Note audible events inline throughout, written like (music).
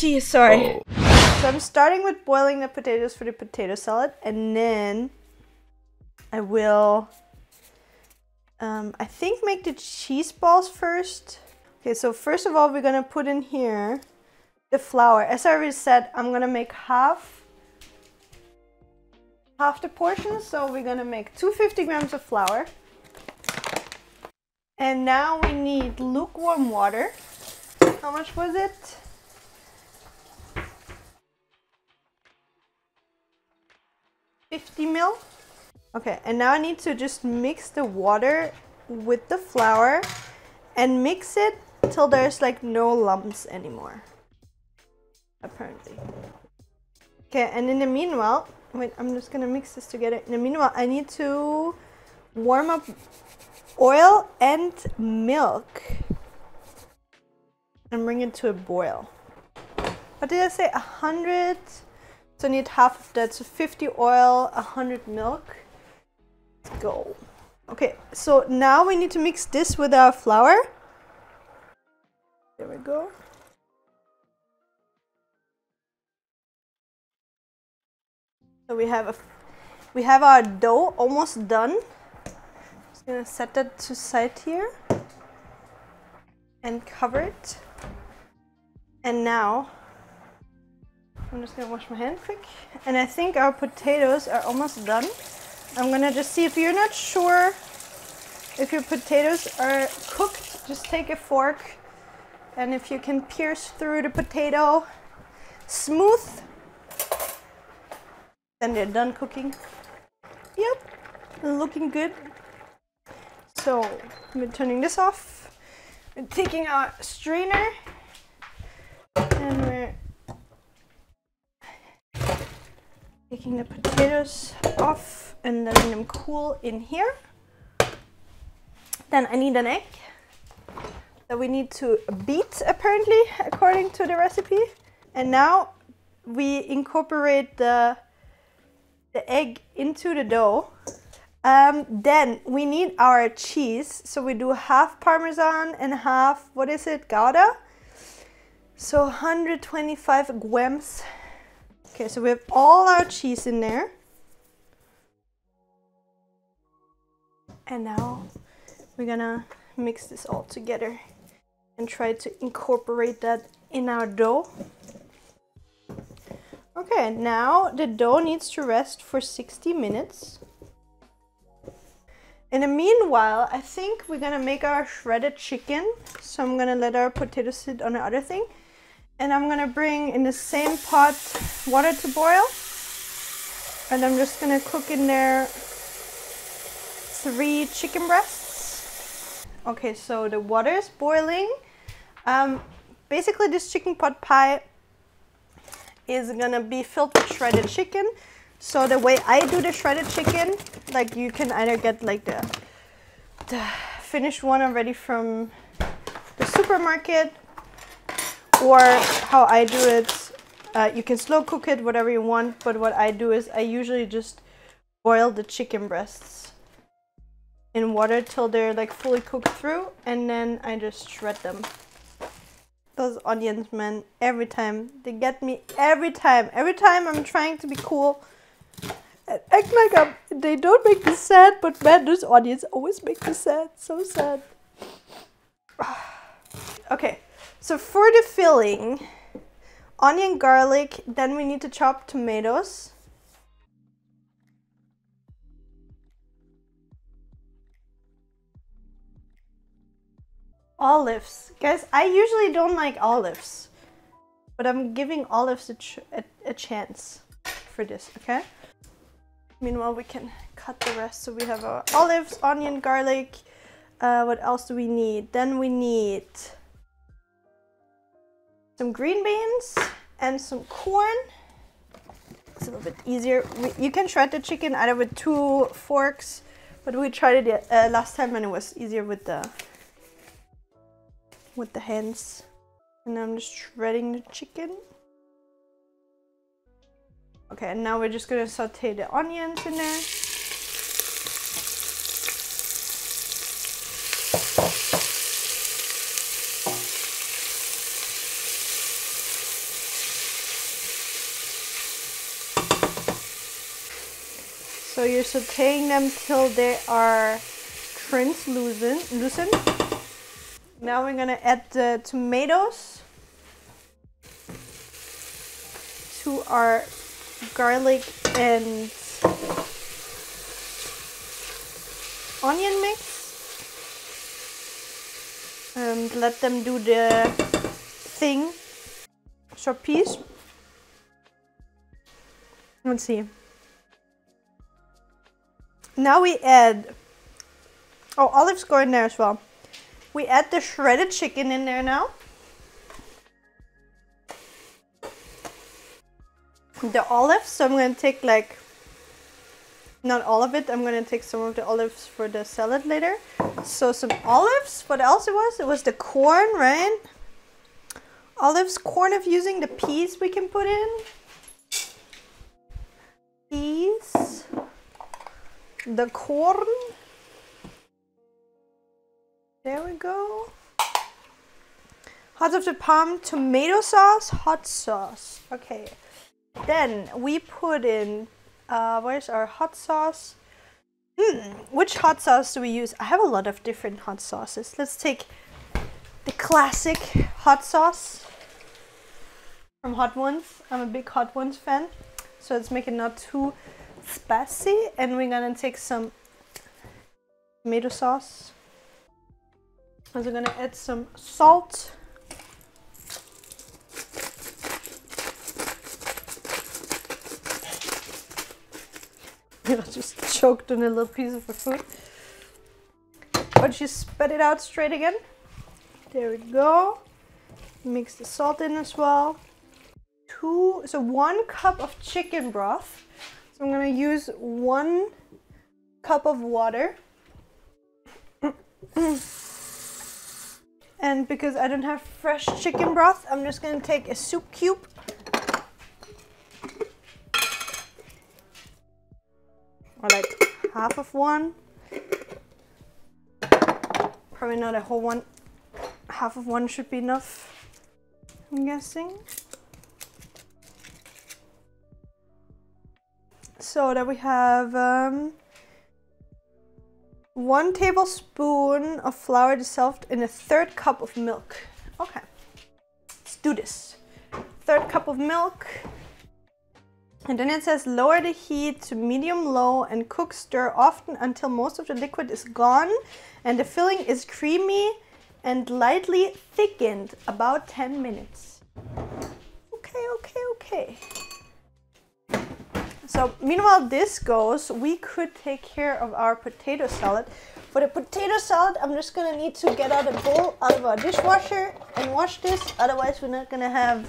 cheese, sorry. So I'm starting with boiling the potatoes for the potato salad and then I will, um, I think make the cheese balls first. Okay, so first of all, we're gonna put in here the flour. As I already said, I'm gonna make half, half the portion. So we're gonna make 250 grams of flour. And now we need lukewarm water. How much was it? Fifty mil. Okay, and now I need to just mix the water with the flour and mix it till there's like no lumps anymore. Apparently. Okay, and in the meanwhile, wait, I'm just gonna mix this together. In the meanwhile, I need to warm up oil and milk and bring it to a boil. What did I say? A hundred. So I need half of that. So 50 oil, a hundred milk. Let's go. Okay, so now we need to mix this with our flour. There we go. So we have a, we have our dough almost done. Just gonna set that to side here and cover it. And now I'm just gonna wash my hand quick. And I think our potatoes are almost done. I'm gonna just see if you're not sure if your potatoes are cooked, just take a fork and if you can pierce through the potato smooth, then they're done cooking. Yep, looking good. So I'm turning this off. We're taking our strainer and we're taking the potatoes off and letting them cool in here. Then I need an egg that we need to beat apparently according to the recipe. And now we incorporate the, the egg into the dough. Um, then we need our cheese. So we do half Parmesan and half, what is it, Gouda? So 125 grams. Okay, so we have all our cheese in there. And now we're gonna mix this all together and try to incorporate that in our dough. Okay, now the dough needs to rest for 60 minutes. In the meanwhile, I think we're gonna make our shredded chicken. So I'm gonna let our potato sit on the other thing. And I'm gonna bring in the same pot water to boil. And I'm just gonna cook in there three chicken breasts. Okay, so the water is boiling. Um, basically this chicken pot pie is gonna be filled with shredded chicken. So the way I do the shredded chicken, like you can either get like the, the finished one already from the supermarket or how I do it, uh, you can slow cook it, whatever you want. But what I do is I usually just boil the chicken breasts in water till they're like fully cooked through and then I just shred them. Those onions, man, every time. They get me every time. Every time I'm trying to be cool act like I'm, they don't make me sad, but man, those onions always make me sad. So sad. (sighs) okay, so for the filling, onion, garlic, then we need to chop tomatoes. Olives. Guys, I usually don't like olives, but I'm giving olives a, a, a chance for this, okay? Meanwhile, we can cut the rest. So we have our olives, onion, garlic. Uh, what else do we need? Then we need some green beans and some corn. It's a little bit easier. We, you can shred the chicken either with two forks, but we tried it uh, last time and it was easier with the with the hands. And I'm just shredding the chicken. Okay, and now we're just gonna saute the onions in there. So you're sauteing them till they are translucent. Now we're gonna add the tomatoes to our garlic and onion mix and let them do the thing. Short piece. Let's see. Now we add, oh, olives go in there as well. We add the shredded chicken in there now. The olives, so I'm gonna take like, not all of it, I'm gonna take some of the olives for the salad later. So some olives, what else it was? It was the corn, right? Olives, corn of using the peas we can put in. The corn. There we go. Hearts of the palm, tomato sauce, hot sauce. Okay. Then we put in, uh, where's our hot sauce? Hmm, which hot sauce do we use? I have a lot of different hot sauces. Let's take the classic hot sauce from Hot Ones. I'm a big Hot Ones fan. So let's make it not too spicy and we're gonna take some tomato sauce. And we're gonna add some salt. (laughs) I just choked on a little piece of food. But you spat it out straight again. There we go. Mix the salt in as well. Two, so one cup of chicken broth. So I'm going to use one cup of water. and because I don't have fresh chicken broth, I'm just going to take a soup cube. Or like half of one. Probably not a whole one. Half of one should be enough, I'm guessing. So that we have um, one tablespoon of flour dissolved in a third cup of milk. Okay, let's do this. Third cup of milk. And then it says lower the heat to medium low and cook stir often until most of the liquid is gone and the filling is creamy and lightly thickened about 10 minutes. Okay, okay, okay. So meanwhile this goes, we could take care of our potato salad. For the potato salad, I'm just gonna need to get out a bowl out of our dishwasher and wash this. Otherwise, we're not gonna have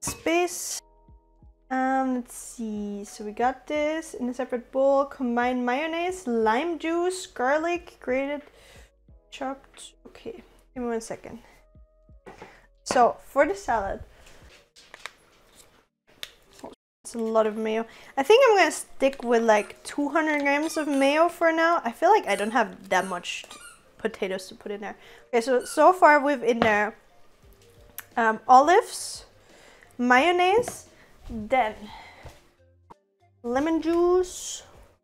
space. Um, let's see. So we got this in a separate bowl. Combine mayonnaise, lime juice, garlic, grated, chopped. Okay, give me one second. So for the salad, it's a lot of mayo. I think I'm gonna stick with like 200 grams of mayo for now. I feel like I don't have that much potatoes to put in there. Okay, so so far we've in there um, olives, mayonnaise, then lemon juice.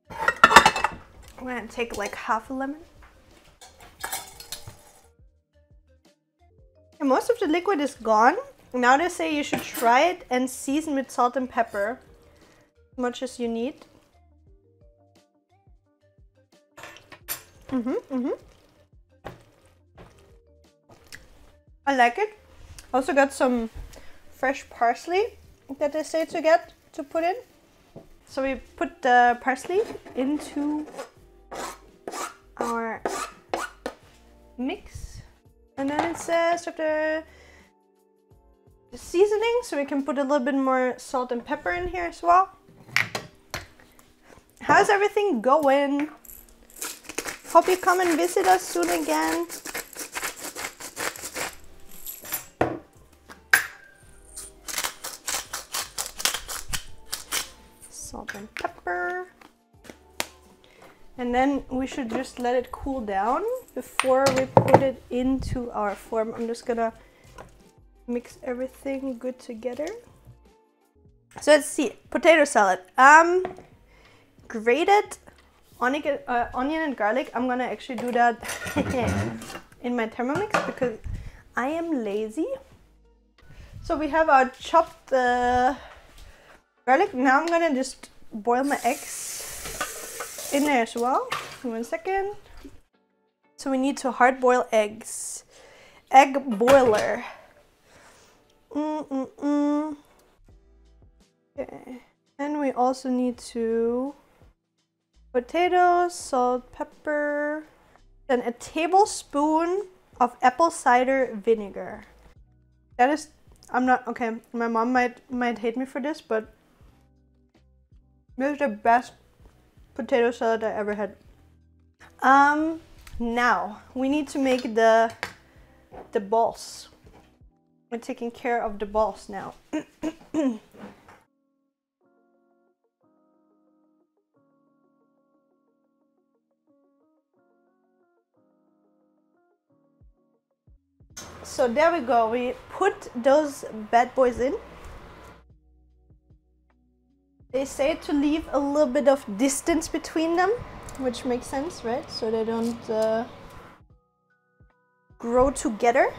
I'm gonna take like half a lemon. And most of the liquid is gone. Now they say you should try it and season with salt and pepper, as much as you need. Mm-hmm, mm-hmm. I like it. Also got some fresh parsley that they say to get, to put in. So we put the parsley into our mix. And then it says after the seasoning so we can put a little bit more salt and pepper in here as well. How's everything going? Hope you come and visit us soon again. Salt and pepper. And then we should just let it cool down before we put it into our form. I'm just gonna mix everything good together. So let's see, potato salad. Um, grated onion, uh, onion and garlic. I'm gonna actually do that (laughs) in my Thermomix because I am lazy. So we have our chopped uh, garlic. Now I'm gonna just boil my eggs in there as well. One second. So we need to hard boil eggs. Egg boiler. Mm -mm -mm. Okay. And we also need to potatoes, salt, pepper, then a tablespoon of apple cider vinegar. That is, I'm not, okay, my mom might, might hate me for this, but this is the best potato salad I ever had. Um, now we need to make the, the balls. We're taking care of the balls now. so there we go. We put those bad boys in. They say to leave a little bit of distance between them, which makes sense, right? So they don't uh, grow together.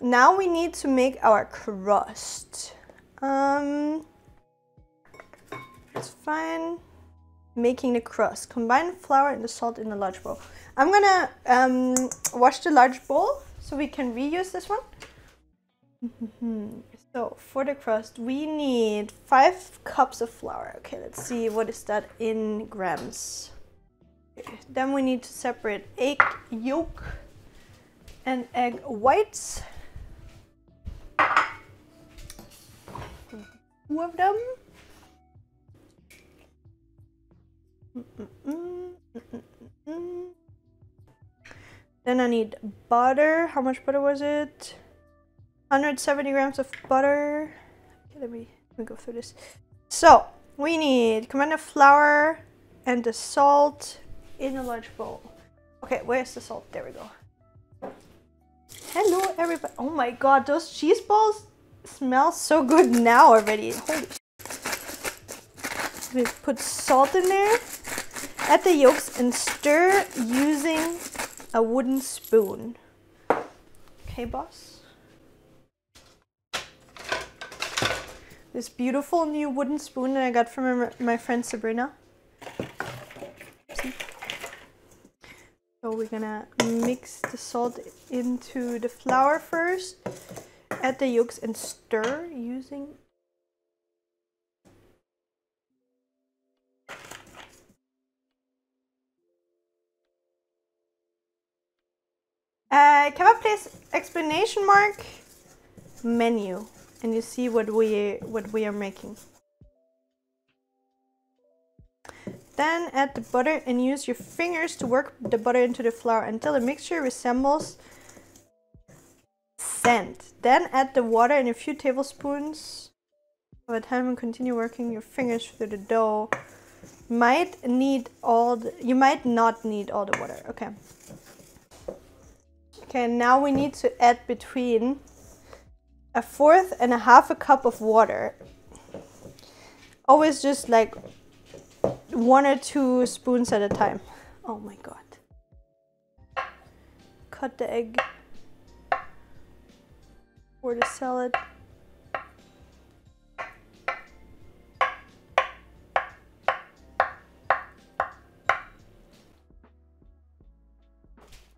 Now we need to make our crust. Um, it's fine. Making the crust. Combine flour and the salt in a large bowl. I'm gonna um, wash the large bowl so we can reuse this one. (laughs) so for the crust, we need five cups of flour. Okay, let's see what is that in grams. Okay. Then we need to separate egg yolk and egg whites. Two of them. Mm -mm -mm then I need butter. How much butter was it? 170 grams of butter. Okay, let me let me go through this. So we need command of flour and the salt in a large bowl. Okay, where's the salt? There we go. Hello everybody. Oh my god, those cheese balls smell so good now already. Holy we put salt in there. Add the yolks and stir using a wooden spoon. Okay, boss. This beautiful new wooden spoon that I got from my friend Sabrina. So we're gonna mix the salt into the flour first, add the yolks and stir using Uh, can I please explanation mark menu and you see what we what we are making. Then add the butter and use your fingers to work the butter into the flour until the mixture resembles Then add the water and a few tablespoons over time and continue working your fingers through the dough. Might need all the, you might not need all the water. Okay. Okay, now we need to add between a fourth and a half a cup of water. Always just like one or two spoons at a time. Oh my god. Cut the egg for the salad.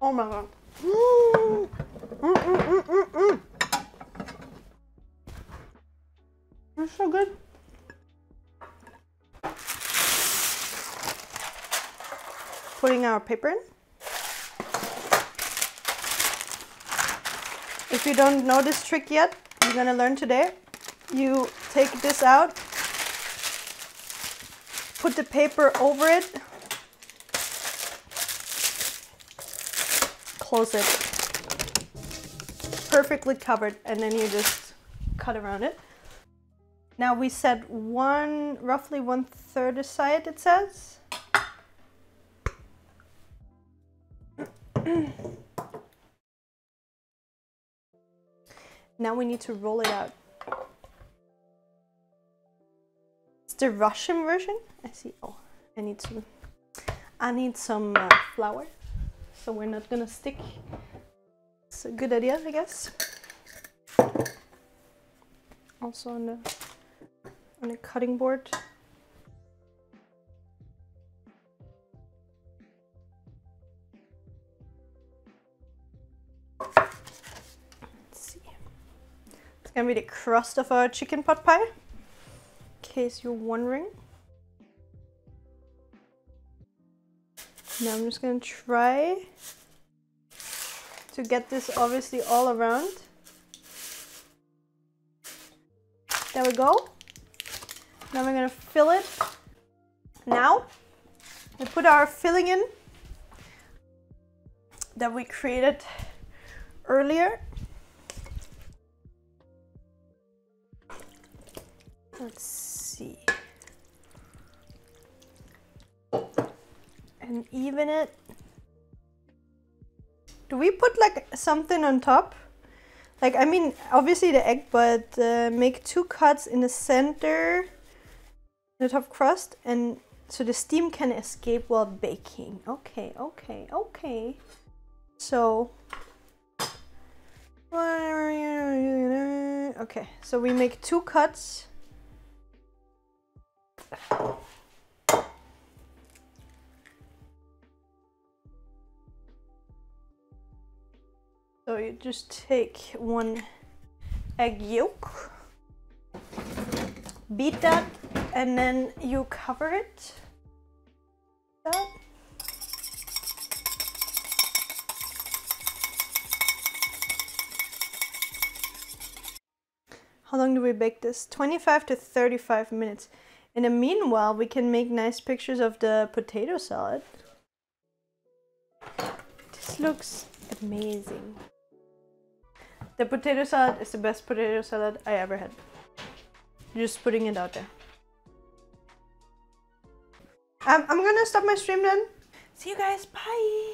Oh my god. Mm, it's so good. Putting our paper in. If you don't know this trick yet, you're gonna learn today. You take this out, put the paper over it, close it perfectly covered and then you just cut around it. Now we set one, roughly one third aside it says. (clears throat) now we need to roll it out. It's the Russian version. I see. Oh, I need to. I need some uh, flour, so we're not gonna stick. It's a good idea, I guess. Also on the on the cutting board. Be the crust of our chicken pot pie, in case you're wondering. Now I'm just gonna try to get this obviously all around. There we go. Now we're gonna fill it. Now, we put our filling in that we created earlier. Let's see. And even it. Do we put like something on top? Like, I mean, obviously the egg, but uh, make two cuts in the center, the top crust, and so the steam can escape while baking. Okay, okay, okay. So, okay, so we make two cuts so you just take one egg yolk, beat that, and then you cover it. That. How long do we bake this? 25 to 35 minutes. In the meanwhile, we can make nice pictures of the potato salad. This looks amazing. The potato salad is the best potato salad I ever had. Just putting it out there. I'm gonna stop my stream then. See you guys. Bye.